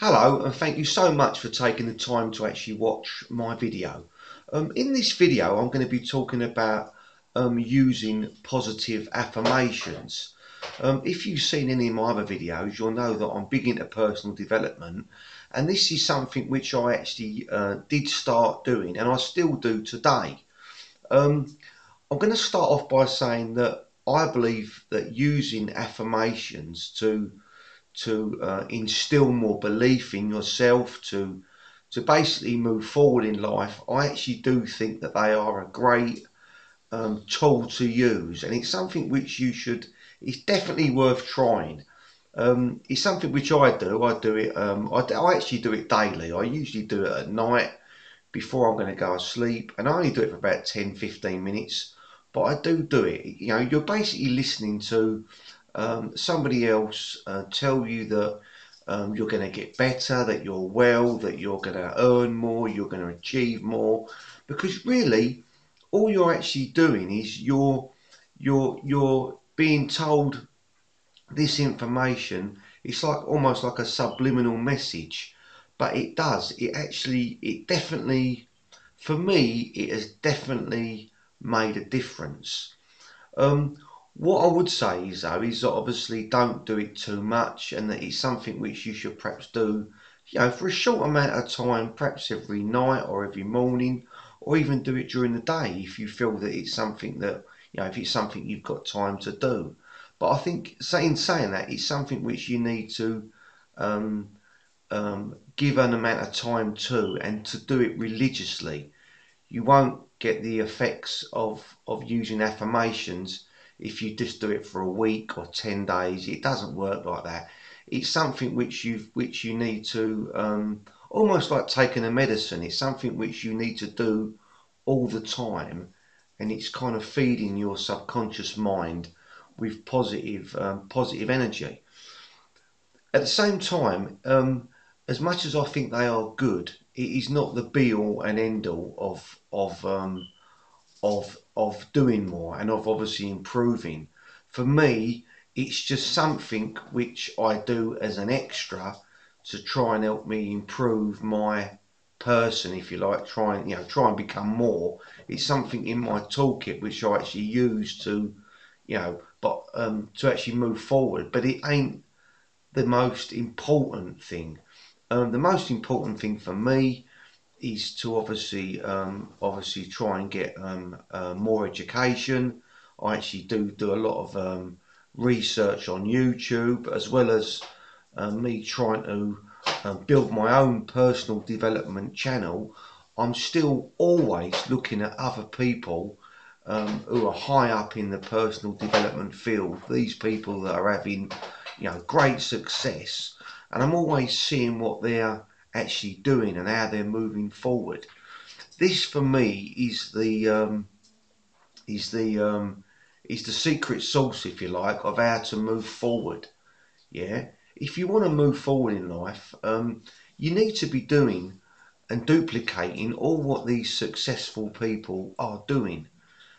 Hello and thank you so much for taking the time to actually watch my video. Um, in this video I'm going to be talking about um, using positive affirmations. Um, if you've seen any of my other videos you'll know that I'm big into personal development and this is something which I actually uh, did start doing and I still do today. Um, I'm going to start off by saying that I believe that using affirmations to to uh, instill more belief in yourself, to to basically move forward in life, I actually do think that they are a great um, tool to use, and it's something which you should. It's definitely worth trying. Um, it's something which I do. I do it. Um, I, I actually do it daily. I usually do it at night before I'm going to go to sleep, and I only do it for about 10, 15 minutes. But I do do it. You know, you're basically listening to um, somebody else uh, tell you that um, you're going to get better, that you're well, that you're going to earn more, you're going to achieve more, because really, all you're actually doing is you're you're you're being told this information. It's like almost like a subliminal message, but it does. It actually, it definitely, for me, it has definitely made a difference. Um, what I would say is though is that obviously don't do it too much and that it's something which you should perhaps do you know for a short amount of time perhaps every night or every morning or even do it during the day if you feel that it's something that you know if it's something you've got time to do. But I think saying saying that it's something which you need to um, um, give an amount of time to and to do it religiously. You won't get the effects of of using affirmations if you just do it for a week or 10 days it doesn't work like that. It's something which you which you need to um, almost like taking a medicine. It's something which you need to do all the time and it's kind of feeding your subconscious mind with positive um, positive energy. At the same time um, as much as I think they are good it is not the be all and end all of of um, of of doing more and of obviously improving. For me, it's just something which I do as an extra to try and help me improve my person, if you like, try and you know try and become more. It's something in my toolkit which I actually use to, you know, but um, to actually move forward. But it ain't the most important thing. Um, the most important thing for me is to obviously um, obviously try and get um, uh, more education. I actually do do a lot of um, research on YouTube as well as uh, me trying to uh, build my own personal development channel. I'm still always looking at other people um, who are high up in the personal development field. These people that are having you know great success, and I'm always seeing what they're actually doing and how they're moving forward. This for me is the um, is the um, is the secret sauce, if you like, of how to move forward. Yeah, if you want to move forward in life, um, you need to be doing and duplicating all what these successful people are doing.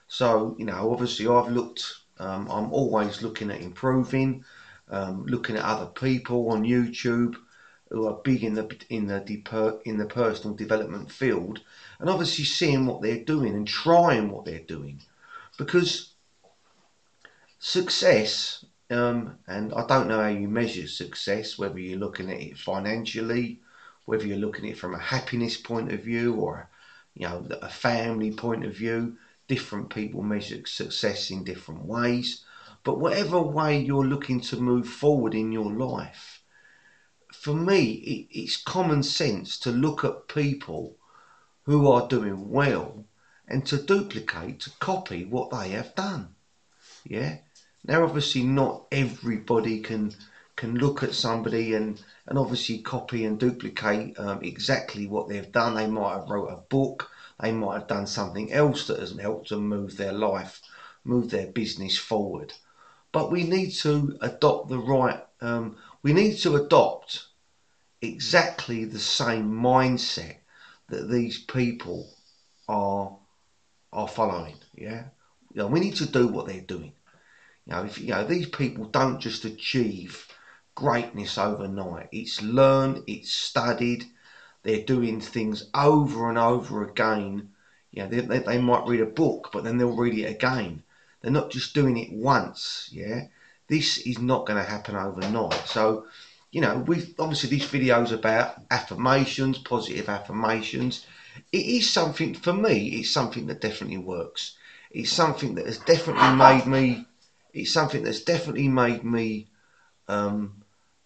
So you know, obviously, I've looked. Um, I'm always looking at improving, um, looking at other people on YouTube who are big in the in the in the personal development field, and obviously seeing what they're doing and trying what they're doing, because success. Um, and I don't know how you measure success, whether you're looking at it financially, whether you're looking at it from a happiness point of view or you know a family point of view. Different people measure success in different ways, but whatever way you're looking to move forward in your life, for me, it, it's common sense to look at people who are doing well and to duplicate, to copy what they have done. Yeah. Now, obviously, not everybody can can look at somebody and and obviously copy and duplicate um, exactly what they've done. They might have wrote a book. They might have done something else that has helped them move their life, move their business forward. But we need to adopt the right. Um, we need to adopt exactly the same mindset that these people are are following. Yeah, you know, we need to do what they're doing. You know, if you know these people don't just achieve greatness overnight. It's learned, it's studied, they're doing things over and over again. You know, they, they, they might read a book, but then they'll read it again. They're not just doing it once, yeah? This is not going to happen overnight. So, you know, we've obviously these videos about affirmations, positive affirmations. It is something, for me, it's something that definitely works. It's something that has definitely made me, it's something that's definitely made me um,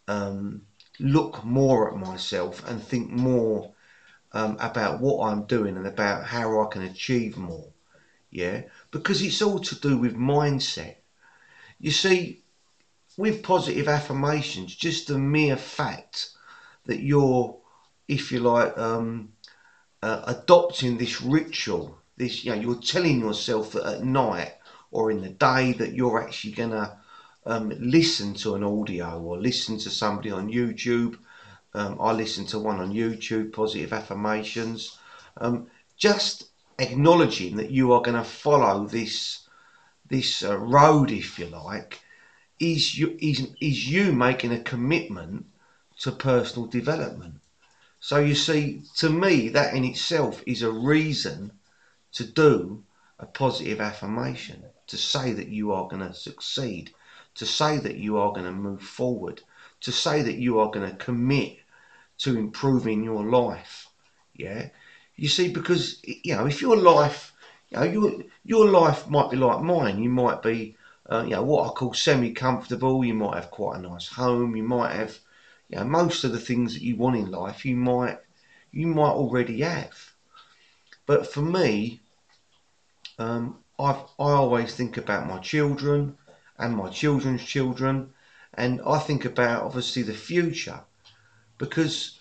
um, look more at myself and think more um, about what I'm doing and about how I can achieve more. Yeah, because it's all to do with mindset. You see, with positive affirmations, just the mere fact that you're, if you like, um, uh, adopting this ritual, this, you know, you're telling yourself that at night or in the day that you're actually gonna um, listen to an audio or listen to somebody on YouTube. Um, I listen to one on YouTube, Positive Affirmations. Um, just acknowledging that you are going to follow this this uh, road, if you like, is you is, is you making a commitment to personal development. So you see, to me, that in itself is a reason to do a positive affirmation, to say that you are going to succeed, to say that you are going to move forward, to say that you are going to commit to improving your life. Yeah, you see, because you know, if your life, you know, your your life might be like mine. You might be, uh, you know, what I call semi-comfortable. You might have quite a nice home. You might have, you know, most of the things that you want in life. You might, you might already have. But for me, um, I've I always think about my children and my children's children, and I think about obviously the future, because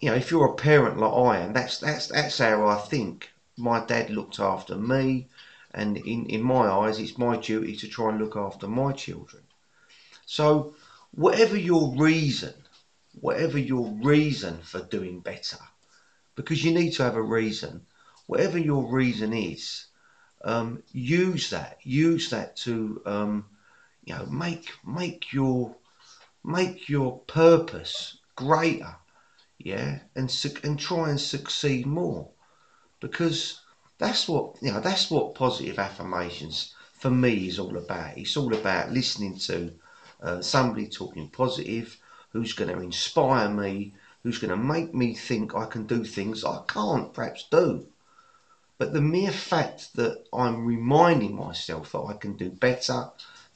you know if you're a parent like I am, that's that's that's how I think. My dad looked after me, and in in my eyes, it's my duty to try and look after my children. So, whatever your reason, whatever your reason for doing better, because you need to have a reason. Whatever your reason is, um, use that use that to um, you know make make your make your purpose greater yeah and and try and succeed more because that's what you know that's what positive affirmations for me is all about. It's all about listening to uh, somebody talking positive who's going to inspire me who's going to make me think I can do things I can't perhaps do. But the mere fact that I'm reminding myself that I can do better,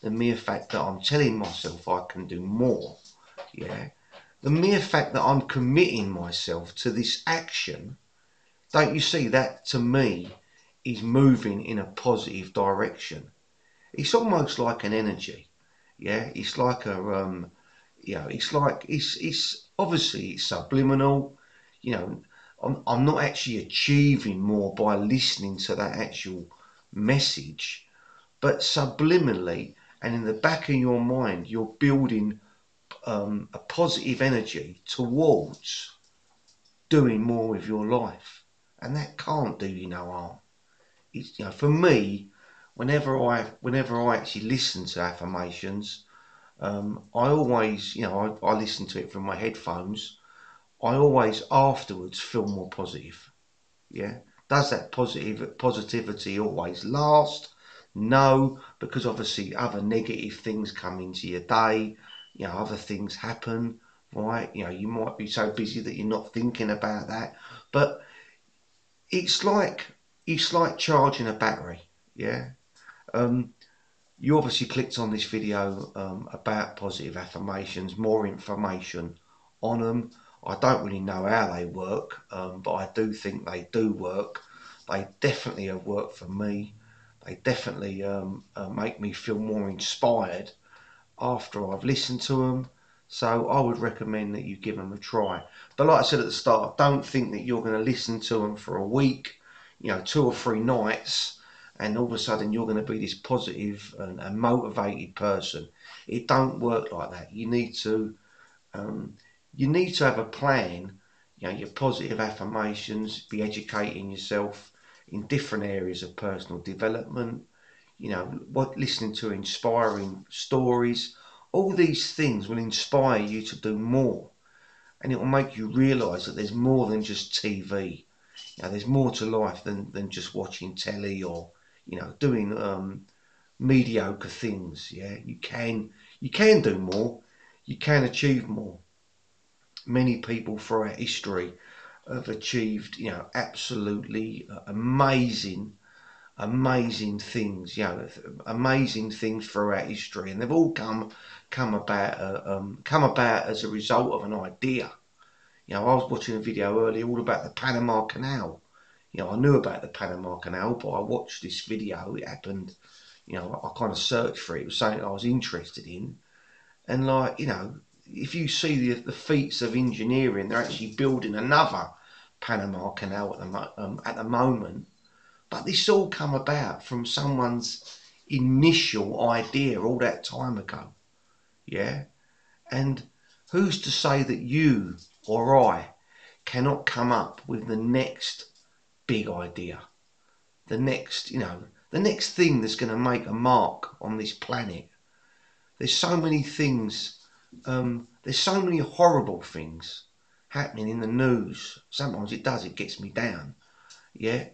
the mere fact that I'm telling myself I can do more, yeah, the mere fact that I'm committing myself to this action, don't you see that to me is moving in a positive direction? It's almost like an energy, yeah. It's like a um, you know, it's like it's it's obviously it's subliminal, you know I'm, I'm not actually achieving more by listening to that actual message, but subliminally and in the back of your mind, you're building um, a positive energy towards doing more with your life, and that can't do you no harm. It's, you know, for me, whenever I whenever I actually listen to affirmations, um, I always, you know, I, I listen to it from my headphones I always afterwards feel more positive. Yeah. Does that positive positivity always last? No, because obviously other negative things come into your day. You know, other things happen, right? You know, you might be so busy that you're not thinking about that. But it's like it's like charging a battery. Yeah. Um, you obviously clicked on this video um, about positive affirmations, more information on them. I don't really know how they work, um, but I do think they do work. They definitely have worked for me. They definitely um, uh, make me feel more inspired after I've listened to them. So I would recommend that you give them a try. But like I said at the start, don't think that you're going to listen to them for a week, you know, two or three nights, and all of a sudden you're going to be this positive and, and motivated person. It don't work like that. You need to um, you need to have a plan, you know, your positive affirmations, be educating yourself in different areas of personal development, you know, what listening to inspiring stories. All these things will inspire you to do more and it will make you realize that there's more than just TV. You know, there's more to life than, than just watching telly or, you know, doing um, mediocre things. Yeah, you can you can do more, you can achieve more. Many people throughout history have achieved, you know, absolutely uh, amazing, amazing things. You know, amazing things throughout history, and they've all come come about uh, um, come about as a result of an idea. You know, I was watching a video earlier all about the Panama Canal. You know, I knew about the Panama Canal, but I watched this video. It happened. You know, I kind of searched for it. It was something I was interested in, and like you know, if you see the the feats of engineering, they're actually building another Panama Canal at the um, at the moment. But this all come about from someone's initial idea all that time ago. Yeah? And who's to say that you or I cannot come up with the next big idea? The next, you know, the next thing that's going to make a mark on this planet. There's so many things, um, there's so many horrible things happening in the news. Sometimes it does, it gets me down. Yeah?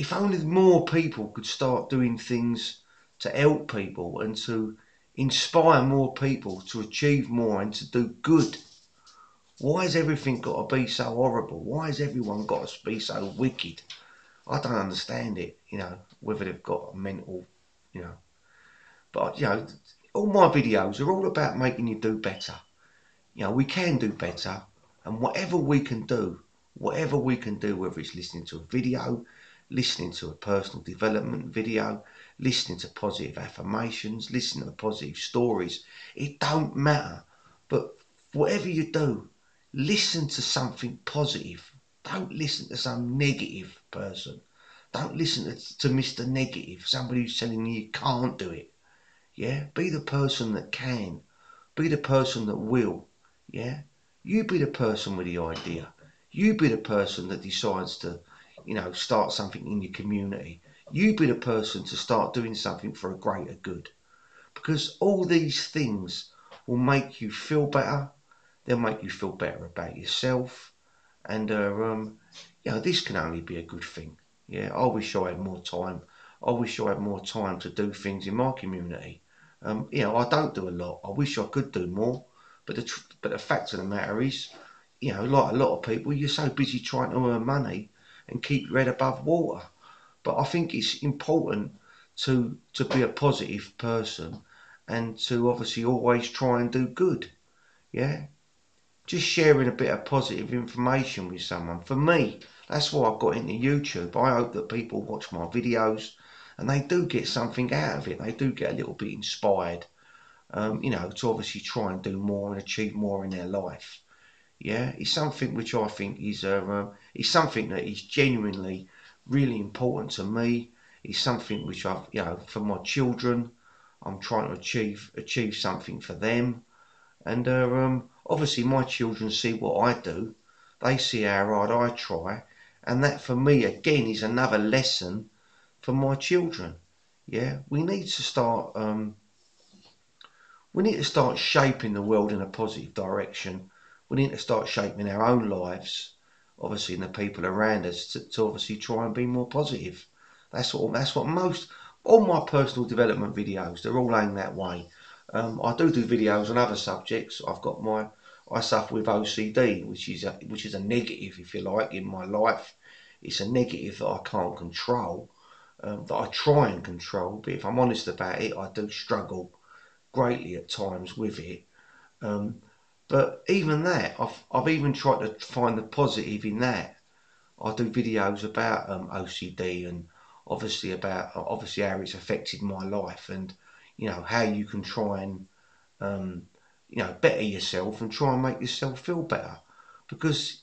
If only more people could start doing things to help people and to inspire more people to achieve more and to do good. Why has everything got to be so horrible? Why has everyone got to be so wicked? I don't understand it, you know, whether they've got a mental, you know. But, you know, all my videos are all about making you do better. You know, we can do better. And whatever we can do, whatever we can do, whether it's listening to a video, listening to a personal development video, listening to positive affirmations, listening to positive stories. It don't matter. But whatever you do, listen to something positive. Don't listen to some negative person. Don't listen to, to Mr. Negative, somebody who's telling you you can't do it. Yeah? Be the person that can. Be the person that will. Yeah? You be the person with the idea. You be the person that decides to, you know, start something in your community you be the person to start doing something for a greater good. Because all these things will make you feel better. They'll make you feel better about yourself. And, uh, um, you know, this can only be a good thing. Yeah, I wish I had more time. I wish I had more time to do things in my community. Um, you know, I don't do a lot. I wish I could do more. But the, but the fact of the matter is, you know, like a lot of people, you're so busy trying to earn money and keep red above water but I think it's important to to be a positive person and to obviously always try and do good. Yeah, just sharing a bit of positive information with someone. For me, that's why I got into YouTube. I hope that people watch my videos and they do get something out of it. They do get a little bit inspired. Um, you know, to obviously try and do more and achieve more in their life. Yeah, it's something which I think is uh, uh, is something that is genuinely really important to me. It's something which I've, you know, for my children, I'm trying to achieve achieve something for them. And uh, um, obviously, my children see what I do. They see how hard I try, and that for me again is another lesson for my children. Yeah, we need to start. Um, we need to start shaping the world in a positive direction. We need to start shaping our own lives obviously and the people around us to, to obviously try and be more positive. That's what that's what most all my personal development videos they're all aimed that way. Um, I do do videos on other subjects. I've got my I suffer with OCD, which is a, which is a negative, if you like, in my life. It's a negative that I can't control, um, that I try and control. But if I'm honest about it, I do struggle greatly at times with it. Um, but even that, I've, I've even tried to find the positive in that. I do videos about um, OCD and obviously about obviously how it's affected my life and you know how you can try and um, you know better yourself and try and make yourself feel better. Because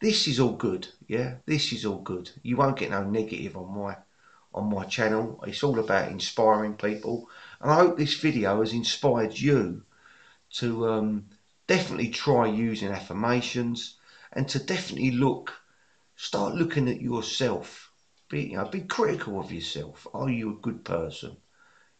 this is all good yeah? This is all good. You won't get no negative on my on my channel. It's all about inspiring people. And I hope this video has inspired you to um, definitely try using affirmations and to definitely look, start looking at yourself. Be, you know, be critical of yourself. Are you a good person?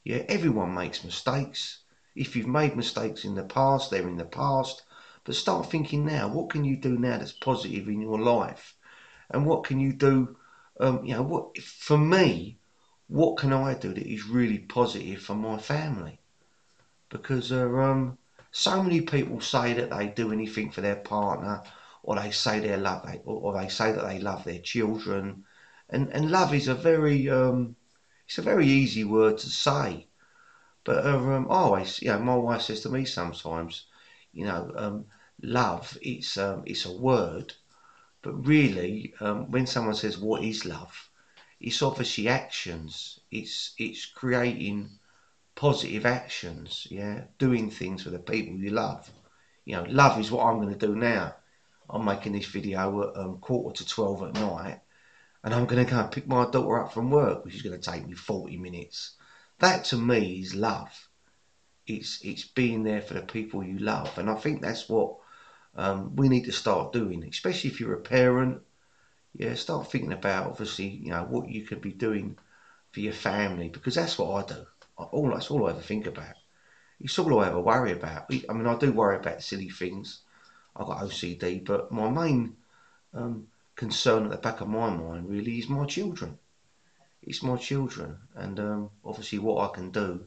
Yeah, everyone makes mistakes. if you've made mistakes in the past, they're in the past. But start thinking now, what can you do now that's positive in your life? And what can you do, um, you know, what for me, what can I do that is really positive for my family? Because uh, um, so many people say that they do anything for their partner, or they say they love they, or, they say that they love their children, and and love is a very um, it's a very easy word to say, but um, always, you know, my wife says to me sometimes, you know, um, love it's um, it's a word, but really, um, when someone says what is love, it's obviously actions. It's it's creating positive actions, yeah, doing things for the people you love. You know, love is what I'm going to do now. I'm making this video at um, quarter to 12 at night and I'm going to go and pick my daughter up from work, which is going to take me 40 minutes. That to me is love. It's, it's being there for the people you love. And I think that's what um, we need to start doing, especially if you're a parent. Yeah, start thinking about obviously, you know, what you could be doing for your family because that's what I do all that's all I ever think about. It's all I ever worry about. I mean, I do worry about silly things. I've got OCD, but my main um, concern at the back of my mind really is my children. It's my children, and um, obviously what I can do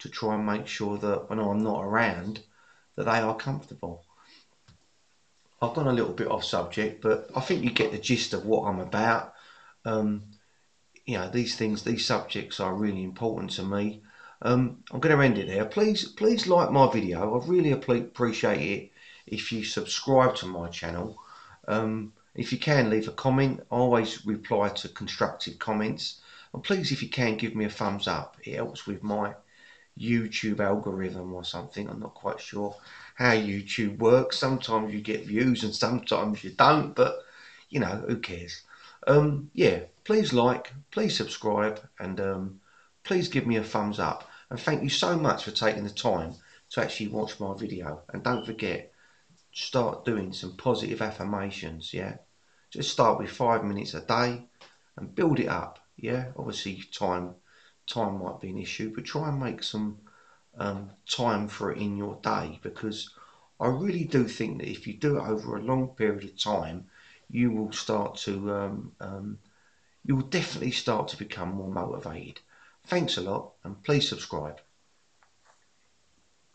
to try and make sure that when I'm not around, that they are comfortable. I've gone a little bit off subject, but I think you get the gist of what I'm about. Um, you know these things, these subjects are really important to me. Um, I'm going to end it there. Please, please like my video. I really appreciate it if you subscribe to my channel. Um, if you can, leave a comment. I always reply to constructive comments. And please, if you can, give me a thumbs up. It helps with my YouTube algorithm or something. I'm not quite sure how YouTube works. Sometimes you get views and sometimes you don't, but you know, who cares? Um, yeah, please like, please subscribe, and um, please give me a thumbs up. And thank you so much for taking the time to actually watch my video. And don't forget, start doing some positive affirmations, yeah? Just start with five minutes a day and build it up, yeah? Obviously, time time might be an issue, but try and make some um, time for it in your day because I really do think that if you do it over a long period of time, you will start to um, um, you will definitely start to become more motivated. Thanks a lot and please subscribe.